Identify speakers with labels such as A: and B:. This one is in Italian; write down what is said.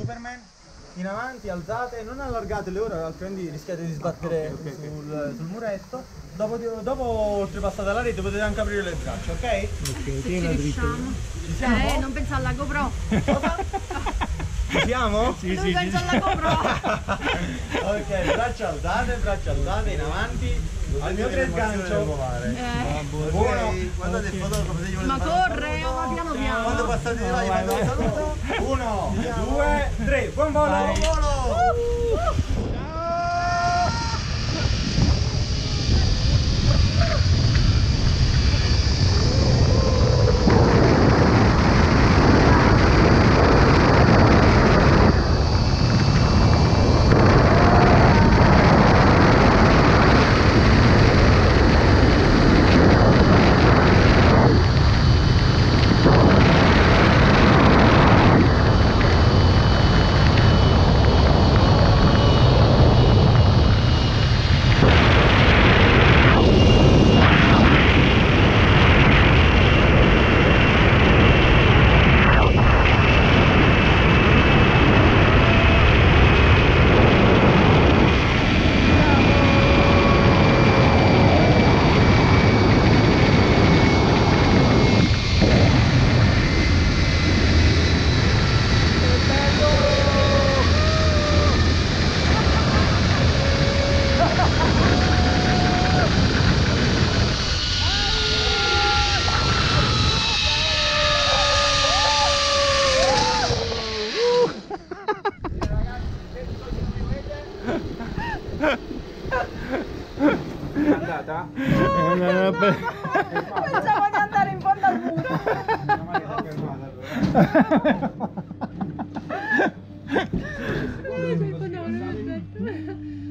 A: Superman. In avanti, alzate, non allargate le ore, altrimenti rischiate di sbattere
B: ok, ok.
A: Sul, sul muretto. Dopo, dopo oltrepassate la rete potete anche aprire le braccia, ok?
B: Ok, dritta.
C: riusciamo.
A: Ci siamo?
C: Eh, non pensa alla GoPro.
A: Ci siamo?
B: Sì,
C: non
B: sì,
C: pensa
B: sì.
C: alla GoPro.
A: ok, braccia alzate, braccia alzate in avanti. Al mio tre sgancio.
C: Eh,
D: Guardate il fotografo se gli volete
C: ma corre, ma piano
D: Quando
C: piano.
D: passate di là gli fate un saluto.
A: uno, due, tre. Buon volo!
B: Vai.
D: Volo!
B: È andata? È andata per...
C: Pensavo di andare in fondo al muro. Eh, no, no, aspetta.